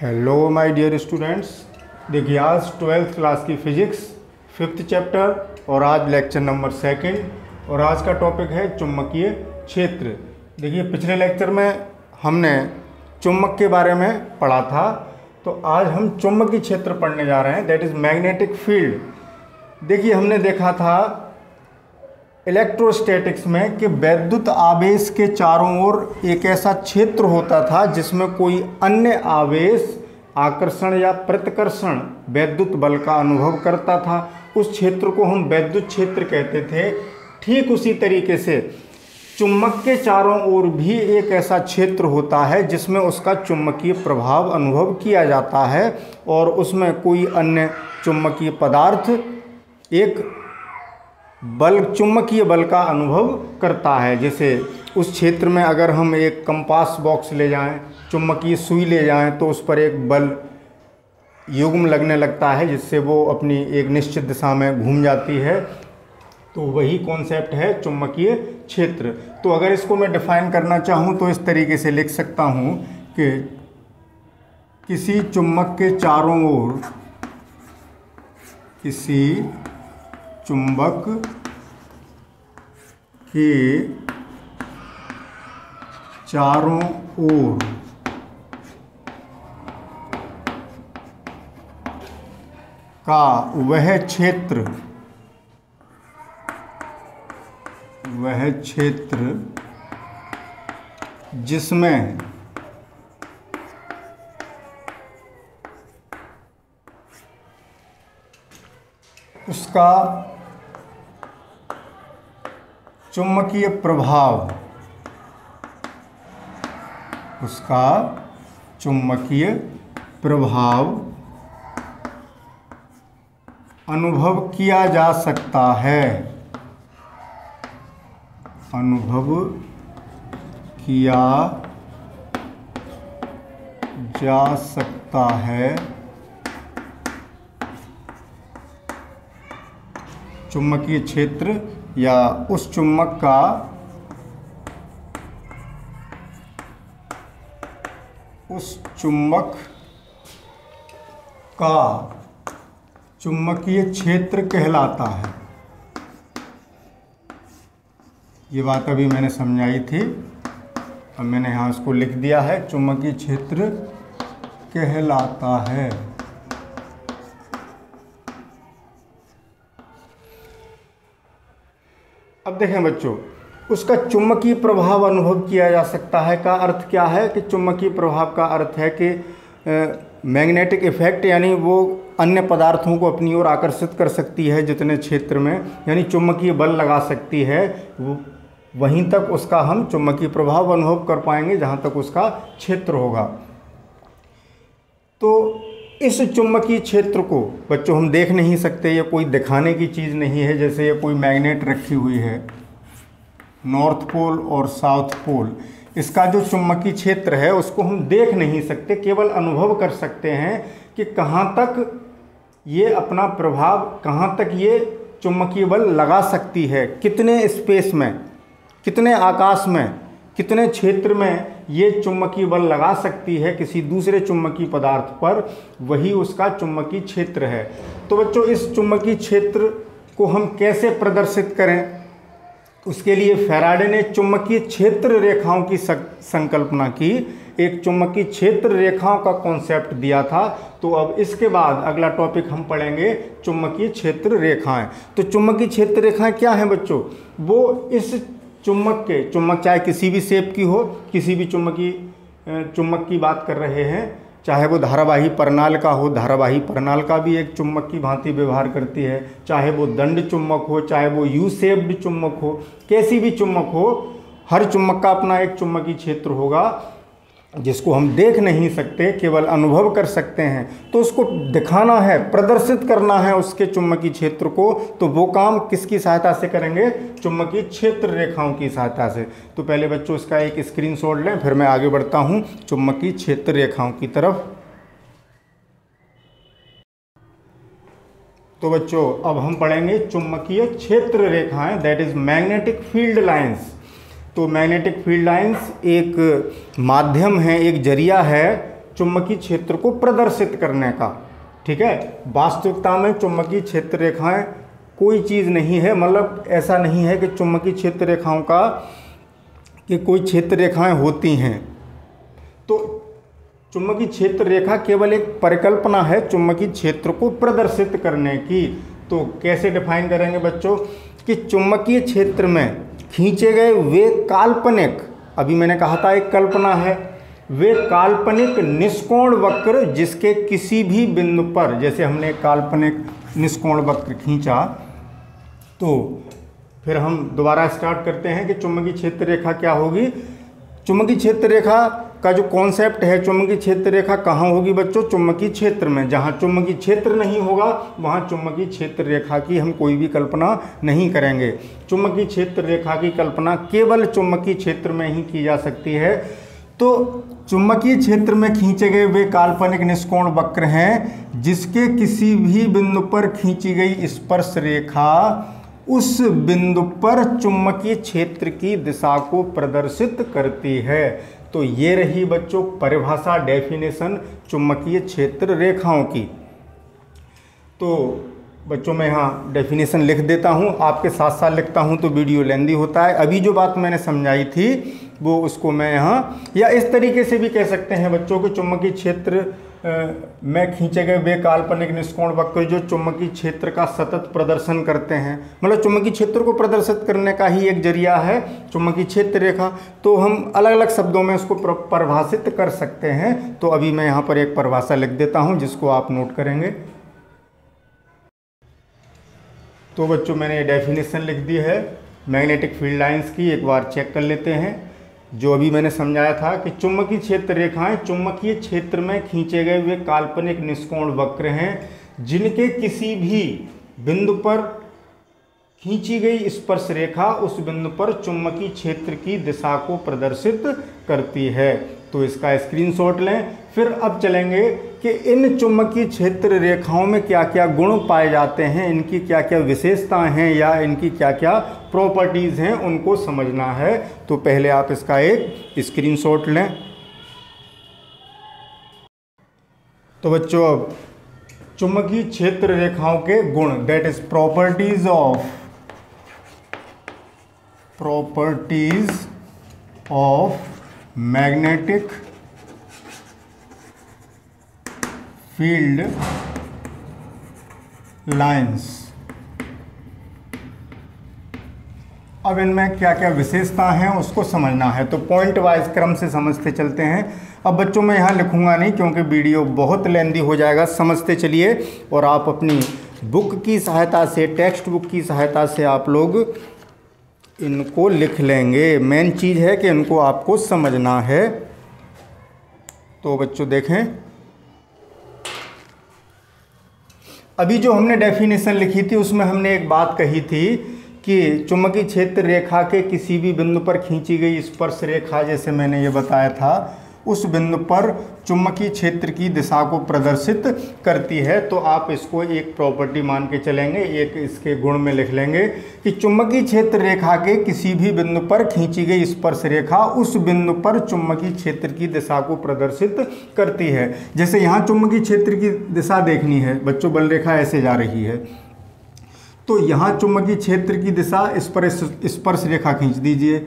Hello my dear students देखिए, आज twelfth class की फिजिक्स फिफ्थ चैप्टर और आज लेक्चर नंबर सेकंड और आज का टॉपिक है चुम्बकीय क्षेत्र। देखिए, पिछले लेक्चर में हमने चुम्बक के बारे में पढ़ा था। तो आज हम चुम्बकीय क्षेत्र पढ़ने जा रहे हैं दैट इज़ मैग्नेटिक फ़ील्ड देखिए, हमने देखा था इलेक्ट्रोस्टैटिक्स में कि वैद्युत आवेश के चारों ओर एक ऐसा क्षेत्र होता था जिसमें कोई अन्य आवेश आकर्षण या प्रतिकर्षण वैद्युत बल का अनुभव करता था। उस क्षेत्र को हम वैद्युत क्षेत्र कहते थे। ठीक उसी तरीके से चुम्बक के चारों ओर भी एक ऐसा क्षेत्र होता है जिसमें उसका चुम्बकीय प्रभाव अनुभव किया जाता है और उसमें कोई अन्य चुम्बकीय पदार्थ, एक बल, चुंबकीय बल का अनुभव करता है। जैसे उस क्षेत्र में अगर हम एक कंपास बॉक्स ले जाएँ, चुंबकीय सुई ले जाएँ तो उस पर एक बल युग्म लगने लगता है, जिससे वो अपनी एक निश्चित दिशा में घूम जाती है। तो वही कॉन्सेप्ट है चुंबकीय क्षेत्र। तो अगर इसको मैं डिफाइन करना चाहूँ तो इस तरीके से लिख सकता हूँ कि किसी चुंबक के चारों ओर, किसी चुंबक के चारों ओर का वह क्षेत्र वह क्षेत्र जिसमें उसका चुंबकीय प्रभाव। उसका चुंबकीय प्रभाव अनुभव किया जा सकता है। अनुभव किया जा सकता है। चुंबकीय क्षेत्र या उस चुम्बक का उस चुम्बक का चुम्बकीय क्षेत्र कहलाता है। ये बात अभी मैंने समझाई थी। अब मैंने यहाँ उसको लिख दिया है, चुम्बकीय क्षेत्र कहलाता है। अब देखें बच्चों, उसका चुम्बकीय प्रभाव अनुभव किया जा सकता है का अर्थ क्या है कि चुम्बकीय प्रभाव का अर्थ है कि मैग्नेटिक इफ़ेक्ट यानी वो अन्य पदार्थों को अपनी ओर आकर्षित कर सकती है जितने क्षेत्र में, यानी चुम्बकीय बल लगा सकती है वहीं तक उसका हम चुम्बकीय प्रभाव अनुभव कर पाएँगे जहाँ तक उसका क्षेत्र होगा। तो इस चुंबकीय क्षेत्र को, बच्चों, हम देख नहीं सकते, ये कोई दिखाने की चीज़ नहीं है, जैसे ये कोई मैग्नेट रखी हुई है। नॉर्थ पोल और साउथ पोल। इसका जो चुंबकीय क्षेत्र है, उसको हम देख नहीं सकते, केवल अनुभव कर सकते हैं कि कहाँ तक ये अपना प्रभाव, कहाँ तक ये चुंबकीय बल लगा सकती है। कितने स्पेस में, कितने आकाश में कितने क्षेत्र में ये चुंबकीय बल लगा सकती है किसी दूसरे चुंबकीय पदार्थ पर, वही उसका चुंबकीय क्षेत्र है। तो बच्चों, इस चुंबकीय क्षेत्र को हम कैसे प्रदर्शित करें? उसके लिए फेराडे ने चुंबकीय क्षेत्र रेखाओं की संकल्पना की। एक चुंबकीय क्षेत्र रेखाओं का कॉन्सेप्ट दिया था। तो अब इसके बाद अगला टॉपिक हम पढ़ेंगे, चुंबकीय क्षेत्र रेखाएँ। तो चुंबकीय क्षेत्र रेखाएँ क्या हैं बच्चों? वो इस चुम्बक के, चुम्बक चाहे किसी भी सेप की हो, किसी भी चुम्बक की चुम्बक की बात कर रहे हैं, चाहे वो धारावाही परनाल का हो, धारावाही परनाल का भी एक चुम्बक की भांति व्यवहार करती है, चाहे वो दंड चुम्बक हो, चाहे वो यू सेप्ड चुम्बक हो, कैसी भी चुम्बक हो, हर चुम्बक का अपना एक चुम्बकीय क्षेत्र होगा जिसको हम देख नहीं सकते, केवल अनुभव कर सकते हैं तो उसको दिखाना है, प्रदर्शित करना है उसके चुम्बकीय क्षेत्र को तो वो काम किसकी सहायता से करेंगे? चुम्बकीय क्षेत्र रेखाओं की सहायता से। तो पहले बच्चों, इसका एक स्क्रीनशॉट लें, फिर मैं आगे बढ़ता हूँ। चुम्बकीय क्षेत्र रेखाओं की तरफ़। तो बच्चों, अब हम पढ़ेंगे चुम्बकीय क्षेत्र रेखाएँ that is magnetic field lines तो मैग्नेटिक फ़ील्ड लाइंस एक माध्यम है, एक ज़रिया है चुंबकीय क्षेत्र को प्रदर्शित करने का, ठीक है? वास्तविकता में चुंबकीय क्षेत्र रेखाएँ कोई चीज़ नहीं है मतलब ऐसा नहीं है कि चुंबकीय क्षेत्र रेखाओं का, कि कोई क्षेत्र रेखाएँ होती हैं। तो चुंबकीय क्षेत्र रेखा केवल एक परिकल्पना है चुंबकीय क्षेत्र को प्रदर्शित करने की। तो कैसे डिफाइन करेंगे बच्चों? कि चुंबकीय क्षेत्र में खींचे गए वे काल्पनिक, अभी मैंने कहा था एक कल्पना है, वे काल्पनिक निष्कोण वक्र जिसके किसी भी बिंदु पर, जैसे हमने काल्पनिक निष्कोण वक्र खींचा तो फिर हम दोबारा स्टार्ट करते हैं कि चुंबकीय क्षेत्र रेखा क्या होगी? चुंबकीय क्षेत्र रेखा का जो कॉन्सेप्ट है चुंबकीय क्षेत्र रेखा, कहाँ होगी बच्चों? चुंबकीय क्षेत्र में। जहाँ चुंबकीय क्षेत्र नहीं होगा, वहाँ चुंबकीय क्षेत्र रेखा की हम कोई भी कल्पना नहीं करेंगे। चुंबकीय क्षेत्र रेखा की कल्पना केवल चुंबकीय क्षेत्र में ही की जा सकती है। तो चुंबकीय क्षेत्र में खींचे गए वे काल्पनिक निष्कोण वक्र हैं, जिसके किसी भी बिंदु पर खींची गई स्पर्श रेखा उस बिंदु पर चुंबकीय क्षेत्र की दिशा को प्रदर्शित करती है। तो ये रही बच्चों परिभाषा डेफिनेशन चुम्बकीय क्षेत्र रेखाओं की। तो बच्चों मैं यहाँ डेफिनेशन लिख देता हूँ, आपके साथ साथ लिखता हूँ तो वीडियो लेंदी होता है। अभी जो बात मैंने समझाई थी, वो उसको मैं यहाँ, या इस तरीके से भी कह सकते हैं बच्चों के चुम्बकीय क्षेत्र में खींचे गए वे काल्पनिक निष्कोण वक्र जो चुंबकीय क्षेत्र का सतत प्रदर्शन करते हैं। मतलब चुंबकीय क्षेत्र को प्रदर्शित करने का ही एक ज़रिया है चुंबकीय क्षेत्र रेखा। तो हम अलग अलग शब्दों में उसको परिभाषित कर सकते हैं। तो अभी मैं यहाँ पर एक परिभाषा लिख देता हूँ, जिसको आप नोट करेंगे। तो बच्चों, मैंने डेफिनेशन लिख दी है। मैग्नेटिक फ़ील्ड लाइंस की एक बार चेक कर लेते हैं। जो अभी मैंने समझाया था कि चुंबकीय क्षेत्र रेखाएँ चुंबकीय क्षेत्र में खींचे गए हुए काल्पनिक निष्कोण वक्र हैं, जिनके किसी भी बिंदु पर खींची गई स्पर्श रेखा उस बिंदु पर चुंबकीय क्षेत्र की दिशा को प्रदर्शित करती है। तो इसका स्क्रीनशॉट लें फिर अब चलेंगे कि इन चुंबकीय क्षेत्र रेखाओं में क्या क्या गुण पाए जाते हैं, इनकी क्या क्या विशेषताएँ हैं या इनकी क्या क्या प्रॉपर्टीज़ हैं, उनको समझना है। तो पहले आप इसका एक स्क्रीनशॉट लें। तो बच्चों, अब चुंबकीय क्षेत्र रेखाओं के गुण that is properties of properties of magnetic field lines अब इनमें क्या क्या विशेषता हैं, उसको समझना है। तो पॉइंट वाइज क्रम से समझते चलते हैं। अब बच्चों, मैं यहाँ लिखूँगा नहीं, क्योंकि वीडियो बहुत लेंदी हो जाएगा। समझते चलिए, और आप अपनी बुक की सहायता से टेक्स्ट बुक की सहायता से आप लोग इनको लिख लेंगे। मेन चीज़ है कि इनको आपको समझना है। तो बच्चों, देखें। अभी जो हमने डेफिनेशन लिखी थी, उसमें हमने एक बात कही थी कि चुंबकीय क्षेत्र रेखा के किसी भी बिंदु पर खींची गई स्पर्श रेखा, जैसे मैंने ये बताया था उस बिंदु पर चुंबकीय क्षेत्र की दिशा को प्रदर्शित करती है। तो आप इसको एक प्रॉपर्टी मान के चलेंगे, एक इसके गुण में लिख लेंगे कि चुंबकीय क्षेत्र रेखा के किसी भी बिंदु पर खींची गई स्पर्श रेखा उस बिंदु पर चुंबकीय क्षेत्र की दिशा को प्रदर्शित करती है। जैसे यहाँ चुंबकीय क्षेत्र की दिशा देखनी है, बच्चों, बल रेखा ऐसे जा रही है। तो यहाँ चुंबकीय क्षेत्र की दिशा इस पर स्पर्श रेखा खींच दीजिए।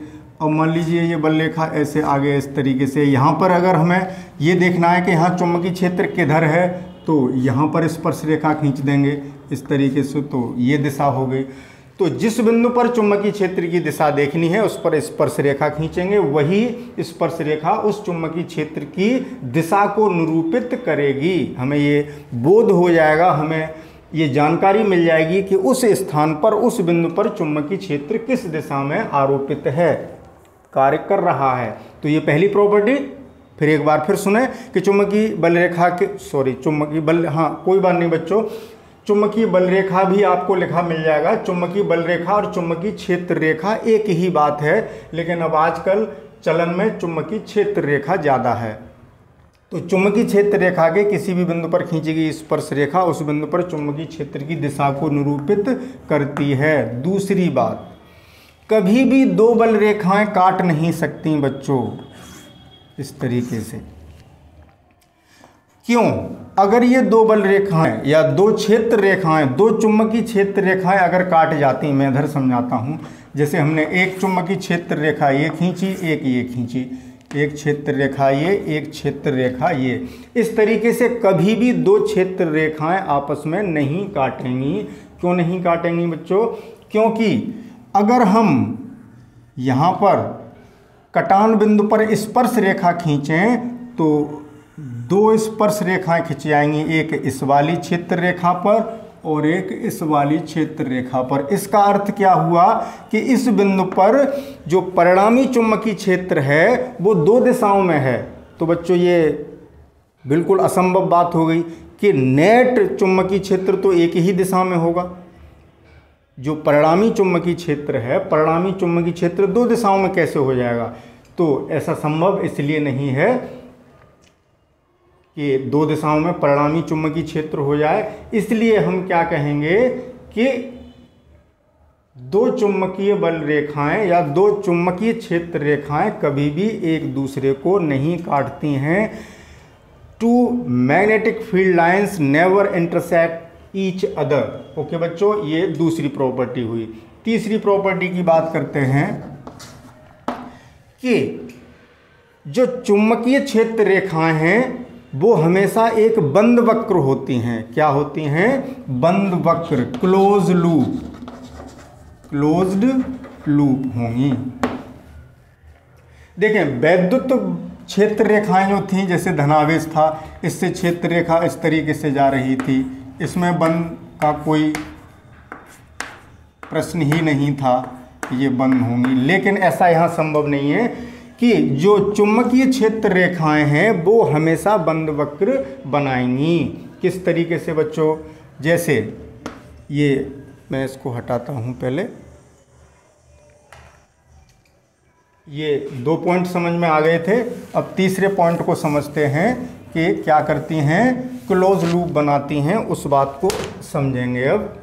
और मान लीजिए ये बल रेखा ऐसे आगे इस तरीके से, यहाँ पर अगर हमें ये देखना है कि यहाँ चुंबकीय क्षेत्र किधर है तो यहाँ पर स्पर्श रेखा खींच देंगे इस तरीके से तो ये दिशा हो गई। तो जिस बिंदु पर चुंबकीय क्षेत्र की दिशा देखनी है, उस पर स्पर्श रेखा खींचेंगे, वही स्पर्श रेखा उस चुंबकीय क्षेत्र की दिशा को निरूपित करेगी। हमें ये बोध हो जाएगा, हमें ये जानकारी मिल जाएगी कि उस स्थान पर, उस बिंदु पर चुंबकीय क्षेत्र किस दिशा में आरोपित है। कार्य कर रहा है। तो ये पहली प्रॉपर्टी फिर एक बार फिर सुने कि चुंबकीय बल रेखा के सॉरी चुंबकीय बल हाँ कोई बात नहीं बच्चों। चुंबकीय बल रेखा भी आपको लिखा मिल जाएगा। चुंबकीय बल रेखा और चुंबकीय क्षेत्र रेखा एक ही बात है, लेकिन अब आजकल चलन में चुंबकीय क्षेत्र रेखा ज़्यादा है। तो चुंबकीय क्षेत्र रेखा के किसी भी बिंदु पर खींची गई स्पर्श रेखा, उस बिंदु पर चुंबकीय क्षेत्र की दिशा को निरूपित करती है। दूसरी बात कभी भी दो बल रेखाएँ काट नहीं सकती बच्चों। इस तरीके से। क्यों? अगर ये दो बल रेखाएँ या दो क्षेत्र रेखाएँ, दो चुंबकीय क्षेत्र रेखाएँ अगर काट जाती, मैं इधर समझाता हूँ। जैसे हमने एक चुंबकीय क्षेत्र रेखा ये खींची, एक ये खींची। एक क्षेत्र रेखा ये, एक क्षेत्र रेखा ये। इस तरीके से कभी भी दो क्षेत्र रेखाएँ आपस में नहीं काटेंगी। क्यों नहीं काटेंगी बच्चों? क्योंकि अगर हम यहाँ पर कटान बिंदु पर स्पर्श रेखा खींचें तो दो स्पर्श रेखाएँ खिंच जाएँगी, एक इस वाली क्षेत्र रेखा पर और एक इस वाली क्षेत्र रेखा पर। इसका अर्थ क्या हुआ कि इस बिंदु पर जो परिणामी चुंबकीय क्षेत्र है, वो दो दिशाओं में है। तो बच्चों, ये बिल्कुल असंभव बात हो गई कि नेट चुंबकीय क्षेत्र तो एक ही दिशा में होगा। जो परिणामी चुंबकीय क्षेत्र है, परिणामी चुंबकीय क्षेत्र दो दिशाओं में कैसे हो जाएगा? तो ऐसा संभव इसलिए नहीं है कि दो दिशाओं में परिणामी चुंबकीय क्षेत्र हो जाए। इसलिए हम क्या कहेंगे कि दो चुंबकीय बल रेखाएँ या दो चुंबकीय क्षेत्र रेखाएँ कभी भी एक दूसरे को नहीं काटती हैं। Two magnetic field lines never intersect each other okay बच्चों, ये दूसरी प्रॉपर्टी हुई। तीसरी प्रॉपर्टी की बात करते हैं कि जो चुंबकीय क्षेत्र रेखाएँ हैं, वो हमेशा एक बंद वक्र होती हैं। क्या होती हैं? बंद वक्र क्लोज लूप क्लोज्ड लूप होंगी। देखें, वैद्युत क्षेत्र रेखाएँ जो थी, जैसे धनावेश था, इससे क्षेत्र रेखा इस तरीके से जा रही थी। इसमें बंद का कोई प्रश्न ही नहीं था ये बंद होंगी। लेकिन ऐसा यहाँ संभव नहीं है कि जो चुंबकीय क्षेत्र रेखाएँ हैं, वो हमेशा बंद वक्र बनाएँगी। किस तरीके से बच्चों? जैसे ये मैं इसको हटाता हूँ पहले। ये दो पॉइंट समझ में आ गए थे। अब तीसरे पॉइंट को समझते हैं कि क्या करती हैं। क्लोज लूप बनाती हैं, उस बात को समझेंगे अब।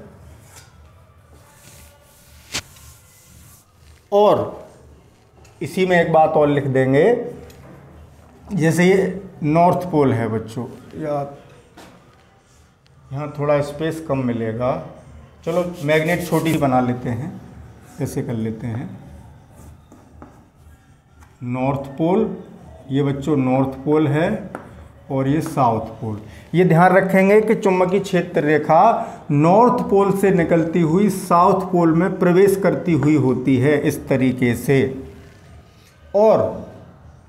और इसी में एक बात और लिख देंगे, जैसे ये नॉर्थ पोल है बच्चों, या यहाँ थोड़ा स्पेस कम मिलेगा। चलो, मैग्नेट छोटी बना लेते हैं, ऐसे कर लेते हैं। नॉर्थ पोल, ये बच्चों नॉर्थ पोल है और ये साउथ पोल। ये ध्यान रखेंगे कि चुंबकीय क्षेत्र रेखा नॉर्थ पोल से निकलती हुई साउथ पोल में प्रवेश करती हुई होती है इस तरीके से। और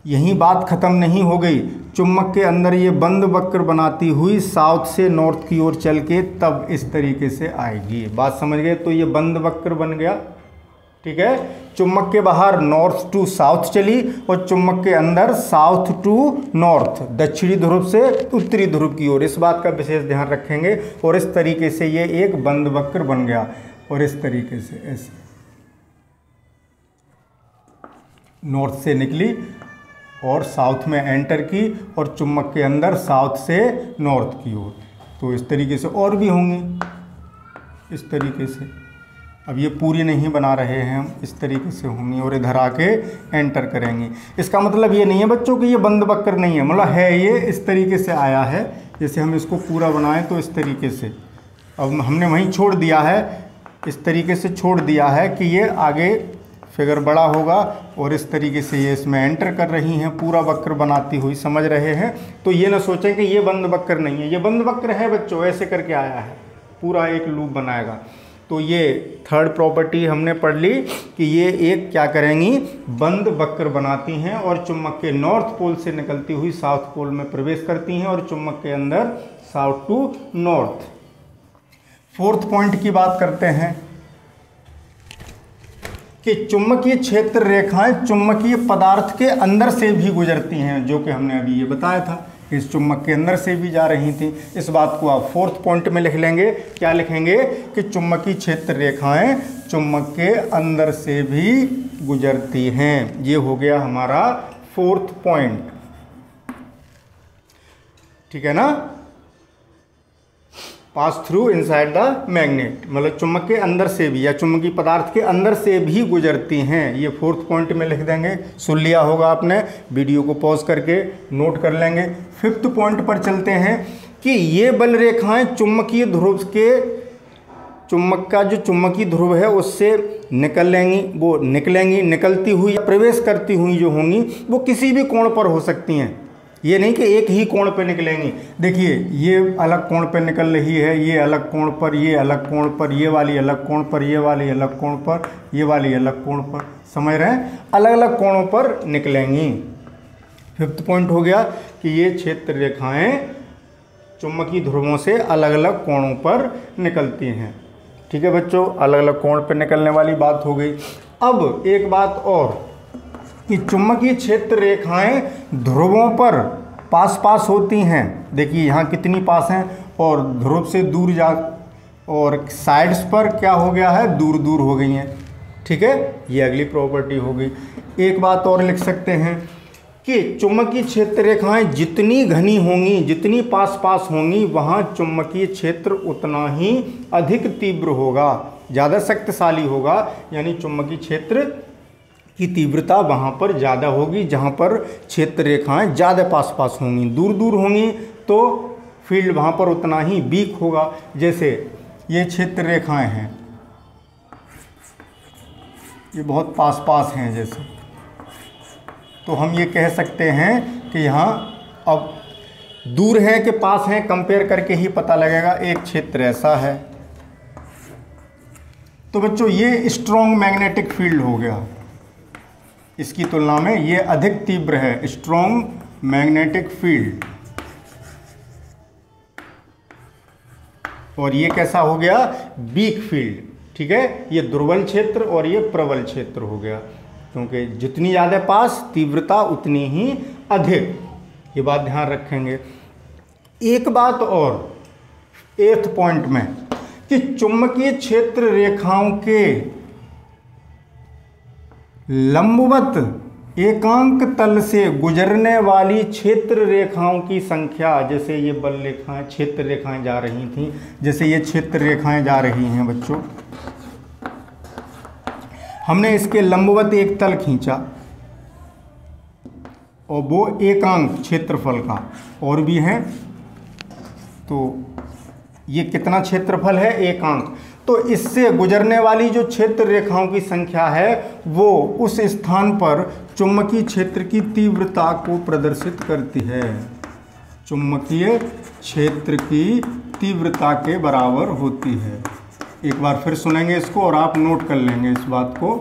यही बात ख़त्म नहीं हो गई। चुम्बक के अंदर ये बंद वक्र बनाती हुई साउथ से नॉर्थ की ओर चल के तब इस तरीके से आएगी। बात समझ गए? तो ये बंद वक्र बन गया। ठीक है? चुम्बक के बाहर नॉर्थ टू साउथ चली और चुम्बक के अंदर साउथ टू नॉर्थ दक्षिणी ध्रुव से उत्तरी ध्रुव की ओर। इस बात का विशेष ध्यान रखेंगे और इस तरीके से ये एक बंद वक्र बन गया। और इस तरीके से ऐसे नॉर्थ से निकली और साउथ में एंटर की और चुम्बक के अंदर साउथ से नॉर्थ की ओर। तो इस तरीके से और भी होंगे। इस तरीके से। अब ये पूरी नहीं बना रहे हैं हम इस तरीके से होंगी और इधर आके एंटर करेंगे। इसका मतलब ये नहीं है बच्चों कि ये बंद बकर नहीं है मतलब है ये, इस तरीके से आया है। जैसे हम इसको पूरा बनाएँ तो इस तरीके से। अब हमने वहीं छोड़ दिया है, इस तरीके से छोड़ दिया है कि ये आगे फिगर बड़ा होगा और इस तरीके से ये इसमें एंटर कर रही हैं, पूरा वक्र बनाती हुई समझ रहे हैं। तो ये ना सोचें कि ये बंद वक्र नहीं है। ये बंद वक्र है बच्चों, ऐसे करके आया है। पूरा एक लूप बनाएगा। तो ये थर्ड प्रॉपर्टी हमने पढ़ ली कि ये एक क्या करेंगी? बंद वक्र बनाती हैं और चुम्बक के नॉर्थ पोल से निकलती हुई साउथ पोल में प्रवेश करती हैं और चुम्बक के अंदर south to north fourth point की बात करते हैं कि चुंबकीय क्षेत्र रेखाएँ चुम्बकीय पदार्थ के अंदर से भी गुजरती हैं, जो कि हमने अभी ये बताया था। इस चुम्बक के अंदर से भी जा रही थी। इस बात को आप फोर्थ पॉइंट में लिख लेंगे। क्या लिखेंगे? कि चुंबकीय क्षेत्र रेखाएँ चुम्बक के अंदर से भी गुजरती हैं। ये हो गया हमारा फोर्थ पॉइंट। ठीक है ना? Pass through inside the magnet मतलब चुम्बक के अंदर से भी, या चुम्बकीय पदार्थ के अंदर से भी गुजरती हैं। ये फोर्थ पॉइंट में लिख देंगे। सुन लिया होगा आपने। वीडियो को पॉज करके नोट कर लेंगे। फिफ्थ पॉइंट पर चलते हैं कि ये बल रेखाएँ चुम्बकीय ध्रुव के, चुम्बक का जो चुम्बकीय ध्रुव है, उससे निकल लेंगी। वो निकलेंगी, निकलती हुई या प्रवेश करती हुई जो होंगी, वो किसी भी कोण पर हो सकती हैं। ये नहीं कि एक ही कोण पे निकलेंगी। देखिए, ये अलग कोण पे निकल रही है, ये अलग कोण पर, ये अलग कोण पर, ये वाली अलग कोण पर, ये वाली अलग कोण पर, ये वाली अलग कोण पर। समझ रहे हैं? अलग अलग कोणों पर निकलेंगी। फिफ्थ पॉइंट हो गया कि ये क्षेत्र रेखाएँ चुम्बकीय ध्रुवों से अलग अलग कोणों पर निकलती हैं। ठीक है बच्चों? अलग अलग कोण पर निकलने वाली बात हो गई। अब एक बात और। कि चुंबकीय क्षेत्र रेखाएँ ध्रुवों पर पास पास होती हैं। देखिए, यहाँ कितनी पास हैं और ध्रुव से दूर जा और साइड्स पर क्या हो गया है? दूर दूर हो गई हैं। ठीक है? ये अगली प्रॉपर्टी हो गई। एक बात और लिख सकते हैं कि चुंबकीय क्षेत्र रेखाएँ जितनी घनी होंगी, जितनी पास पास होंगी, वहाँ चुंबकीय क्षेत्र उतना ही अधिक तीव्र होगा। ज़्यादा शक्तिशाली होगा, यानी चुंबकीय क्षेत्र की तीव्रता वहाँ पर ज़्यादा होगी, जहाँ पर क्षेत्र रेखाएँ ज़्यादा पास पास होंगी दूर दूर होंगी तो फ़ील्ड वहाँ पर उतना ही वीक होगा, जैसे ये क्षेत्र रेखाएँ हैं। ये बहुत पास पास हैं जैसे। तो हम ये कह सकते हैं कि यहाँ अब दूर है कि पास हैं, कंपेयर करके ही पता लगेगा, एक क्षेत्र ऐसा है। तो बच्चों, ये स्ट्रॉन्ग मैग्नेटिक फ़ील्ड हो गया। इसकी तुलना में ये अधिक तीव्र है स्ट्रॉन्ग मैग्नेटिक फ़ील्ड और ये कैसा हो गया? बीक फ़ील्ड ठीक है? ये दुर्बल क्षेत्र और ये प्रबल क्षेत्र हो गया। क्योंकि जितनी ज़्यादा पास, तीव्रता उतनी ही अधिक। ये बात ध्यान रखेंगे। एक बात और एथ पॉइंट में, कि चुंबकीय क्षेत्र रेखाओं के लंबवत एकांक तल से गुजरने वाली क्षेत्र रेखाओं की संख्या, जैसे ये बल रेखाएँ, क्षेत्र रेखाएँ जा रही थी, जैसे ये क्षेत्र रेखाएँ जा रही हैं बच्चों। हमने इसके लंबवत एक तल खींचा, और वो एकांक क्षेत्रफल का और भी है। तो ये कितना क्षेत्रफल है? एकांक। तो इससे गुजरने वाली जो क्षेत्र रेखाओं की संख्या है, वो उस स्थान पर चुंबकीय क्षेत्र की तीव्रता को प्रदर्शित करती है। चुंबकीय क्षेत्र की तीव्रता के बराबर होती है। एक बार फिर सुनेंगे इसको और आप नोट कर लेंगे इस बात को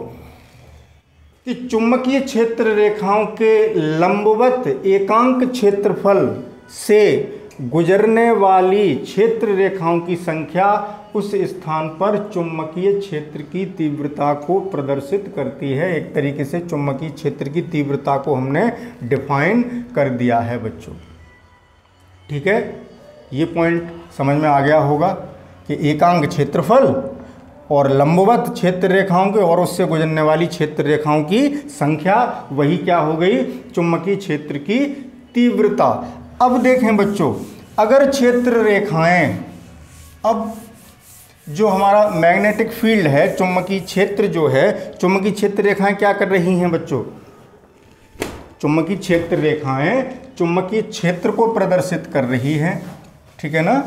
कि चुंबकीय क्षेत्र रेखाओं के लंबवत एकांक क्षेत्रफल से गुजरने वाली क्षेत्र रेखाओं की संख्या उस स्थान पर चुंबकीय क्षेत्र की तीव्रता को प्रदर्शित करती है। एक तरीके से चुंबकीय क्षेत्र की तीव्रता को हमने डिफाइन कर दिया है बच्चों। ठीक है? ये पॉइंट समझ में आ गया होगा कि एकांक क्षेत्रफल और लंबवत क्षेत्र रेखाओं के और उससे गुजरने वाली क्षेत्र रेखाओं की संख्या, वही क्या हो गई? चुंबकीय क्षेत्र की तीव्रता। अब देखें बच्चों, अगर क्षेत्र रेखाएँ, अब जो हमारा मैग्नेटिक फ़ील्ड है चुम्बकीय क्षेत्र जो है चुम्बकीय क्षेत्र रेखाएँ क्या कर रही हैं बच्चों? चुम्बकीय क्षेत्र रेखाएँ चुम्बकीय क्षेत्र को प्रदर्शित कर रही हैं, ठीक है ना?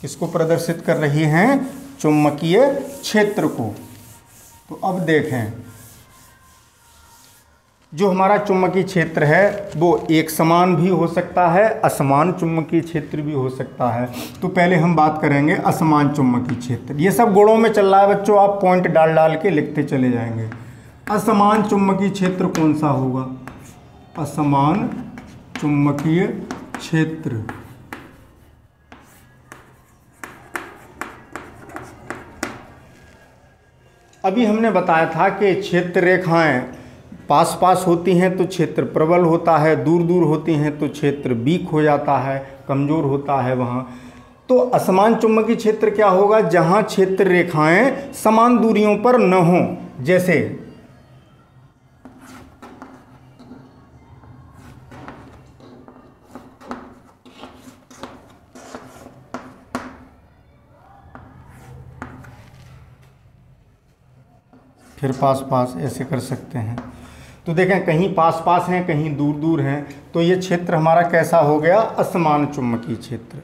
किसको प्रदर्शित कर रही हैं? चुम्बकीय क्षेत्र को। तो अब देखें जो हमारा चुंबकीय क्षेत्र है, वो एक समान भी हो सकता है, असमान चुंबकीय क्षेत्र भी हो सकता है। तो पहले हम बात करेंगे असमान चुंबकीय क्षेत्र। ये सब गुणों में चल रहा है, बच्चों, आप पॉइंट डाल डाल के लिखते चले जाएँगे। असमान चुंबकीय क्षेत्र कौन सा होगा? असमान चुंबकीय क्षेत्र। अभी हमने बताया था कि क्षेत्र रेखाएँ पास पास होती हैं तो क्षेत्र प्रबल होता है दूर दूर होती हैं तो क्षेत्र वीक हो जाता है, कमज़ोर होता है वहाँ। तो असमान चुंबकीय क्षेत्र क्या होगा? जहाँ क्षेत्र रेखाएँ समान दूरियों पर न हों, जैसे फिर पास पास ऐसे कर सकते हैं। तो देखें, कहीं पास पास हैं, कहीं दूर दूर हैं तो ये क्षेत्र हमारा कैसा हो गया? असमान चुम्बकीय क्षेत्र।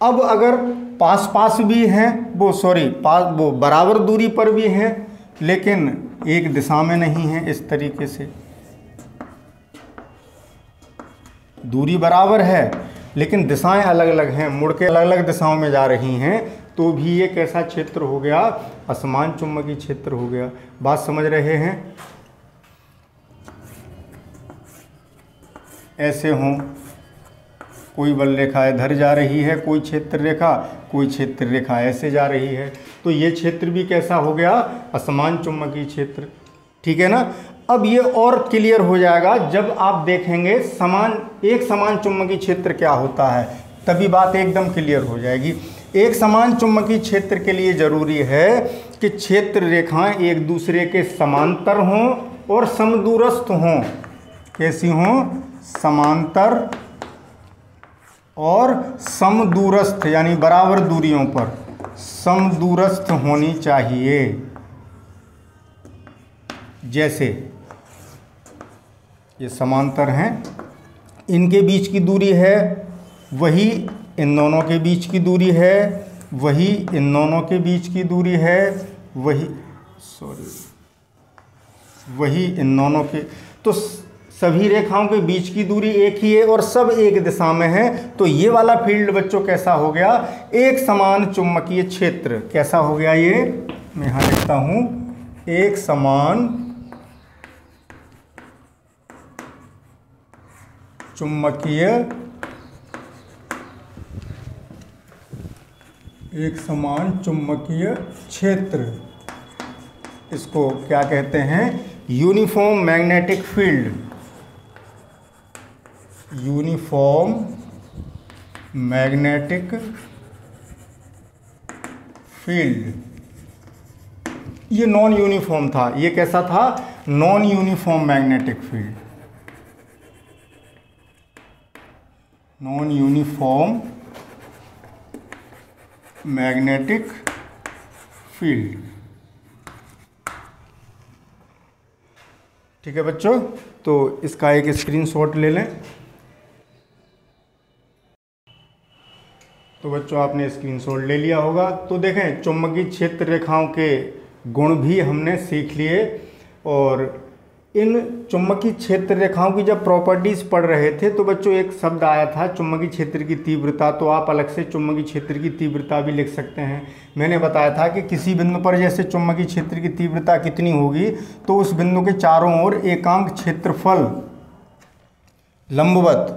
अब अगर पास पास भी हैं, वो सॉरी, पास, वो बराबर दूरी पर भी हैं, लेकिन एक दिशा में नहीं है इस तरीके से। दूरी बराबर है, लेकिन दिशाएँ अलग अलग हैं, मुड़ के अलग अलग दिशाओं में जा रही हैं तो भी ये कैसा क्षेत्र हो गया? असमान चुम्बकीय क्षेत्र हो गया। बात समझ रहे हैं? ऐसे हों। कोई बल रेखा इधर जा रही है, कोई क्षेत्र रेखा, कोई क्षेत्र रेखा ऐसे जा रही है। तो ये क्षेत्र भी कैसा हो गया? असमान चुंबकीय क्षेत्र। ठीक है ना? अब ये और क्लियर हो जाएगा। जब आप देखेंगे समान, एक समान चुंबकीय क्षेत्र क्या होता है, तभी बात एकदम क्लियर हो जाएगी। एक समान चुंबकीय क्षेत्र के लिए ज़रूरी है कि क्षेत्र रेखाएँ एक दूसरे के समांतर हों और समदूरस्थ हों। कैसी हों? समांतर और समदूरस्थ, यानी बराबर दूरियों पर, समदूरस्थ होनी चाहिए। जैसे, ये समांतर हैं, इनके बीच की दूरी है, वही इन दोनों के बीच की दूरी है, वही इन दोनों के बीच की दूरी है, वही सॉरी वही इन दोनों के तो सभी रेखाओं के बीच की दूरी एक ही है और सब एक दिशा में है। तो ये वाला फ़ील्ड बच्चों कैसा हो गया? एक समान चुंबकीय क्षेत्र। कैसा हो गया ये? मैं यहाँ लिखता हूँ, एक समान चुंबकीय, एक समान चुंबकीय क्षेत्र। इसको क्या कहते हैं? Uniform magnetic field. Uniform magnetic field. ये नॉन यूनिफॉर्म था। ये कैसा था? Non uniform magnetic field. Non uniform magnetic field. ठीक है बच्चों? तो इसका एक स्क्रीनशॉट ले लें। तो बच्चों, आपने स्क्रीनशॉट ले लिया होगा। तो देखें, चुंबकीय क्षेत्र रेखाओं के गुण भी हमने सीख लिए और इन चुंबकीय क्षेत्र रेखाओं की जब प्रॉपर्टीज़ पढ़ रहे थे तो बच्चों, एक शब्द आया था, चुंबकीय क्षेत्र की तीव्रता। तो आप अलग से चुंबकीय क्षेत्र की तीव्रता भी लिख सकते हैं। मैंने बताया था कि किसी बिंदु पर जैसे चुंबकीय क्षेत्र की तीव्रता कितनी होगी तो उस बिंदु के चारों ओर एकांक क्षेत्रफल लंबवत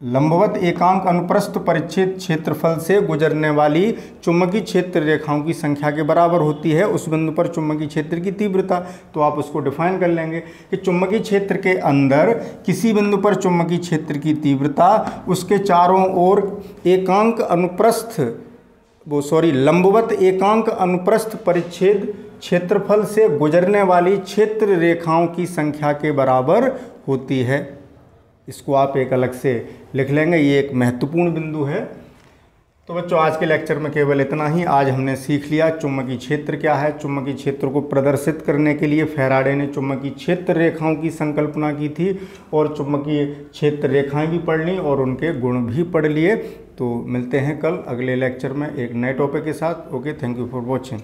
लंबवत एकांक अनुप्रस्थ परिच्छेद क्षेत्रफल से गुजरने वाली चुंबकीय क्षेत्र रेखाओं की संख्या के बराबर होती है। उस बिंदु पर चुंबकीय क्षेत्र की तीव्रता तो आप उसको डिफाइन कर लेंगे कि चुंबकीय क्षेत्र के अंदर किसी बिंदु पर चुंबकीय क्षेत्र की तीव्रता, उसके चारों ओर एकांक अनुप्रस्थ, वो सॉरी लंबवत एकांक अनुप्रस्थ परिच्छेद क्षेत्रफल से गुजरने वाली क्षेत्र रेखाओं की संख्या के बराबर होती है। इसको आप एक अलग से लिख लेंगे। ये एक महत्वपूर्ण बिंदु है। तो बच्चों, आज के लेक्चर में केवल इतना ही। आज हमने सीख लिया चुम्बकीय क्षेत्र क्या है। चुंबकीय क्षेत्र को प्रदर्शित करने के लिए फेराडे ने चुंबकीय क्षेत्र रेखाओं की संकल्पना की थी और चुम्बकीय क्षेत्र रेखाएँ भी पढ़ ली और उनके गुण भी पढ़ लिए। तो मिलते हैं कल अगले लेक्चर में एक नए टॉपिक के साथ। Okay, thank you for watching.